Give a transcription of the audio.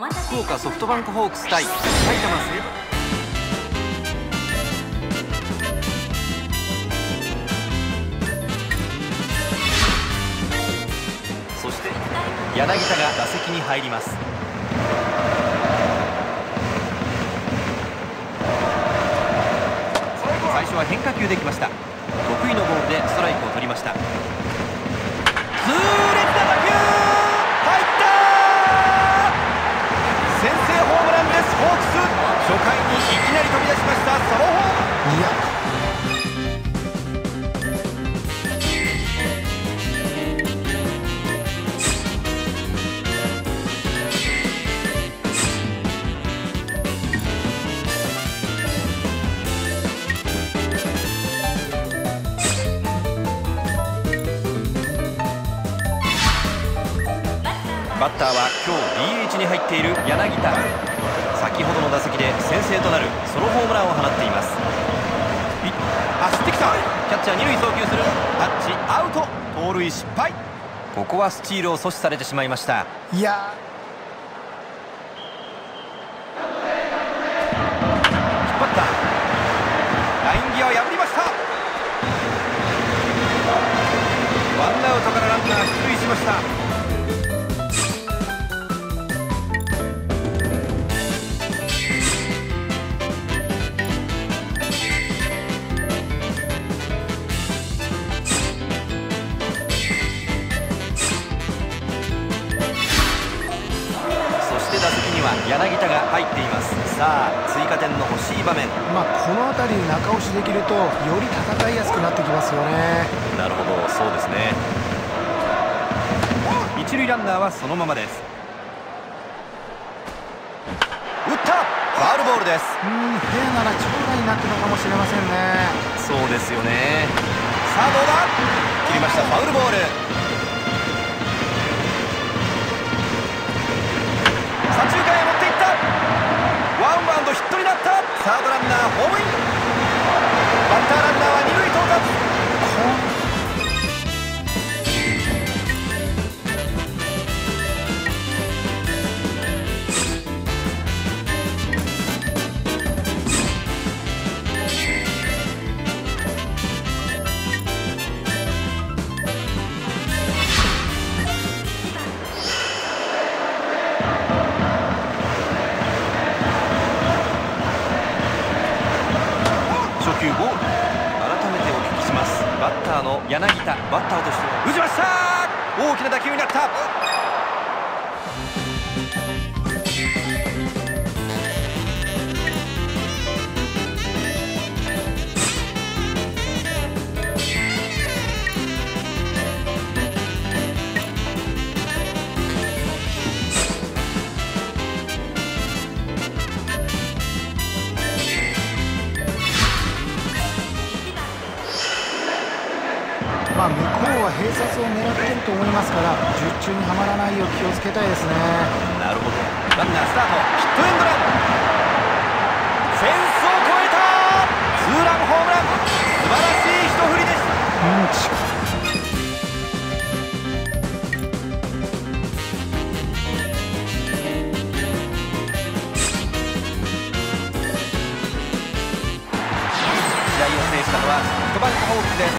福岡ソフトバンクホークス対埼玉西武。そして柳田が打席に入ります。最初は変化球できました。得意のボールでストライクを取りました。にいきなり飛び出しましたソロホーム。いやバッターは今日 DH に入っている柳田。先ほどの打席で先制となるソロホームランを放っています。い走ってきた。キャッチャー二塁送球する。タッチアウト。盗塁失敗。ここはスチールを阻止されてしまいました。いや。引っ張った。ライン際破りました。ワンアウトからランナー出塁しましたには柳田が入っています。さあ追加点の欲しい場面。まあこの辺りで中押しできるとより戦いやすくなってきますよね。なるほどそうですね。一塁ランナーはそのままです。打ったファウルボールです。うんフェアなら長打になってたかもしれませんね。そうですよね。さあどうだ？切りましたファウルボール球ボール改めてお聞きします。バッターの柳田バッターとして打ちました。大きな打球になった。まあ、向こうは併殺を狙ってると思いますから術中にはまらないよう気をつけたいですね。なるほど。ランナースタート。ヒットエンドラン。フェンスを越えた。ツーランホームラン。素晴らしい一振りです、うん。試合を制したのはソフトバンクホークスです。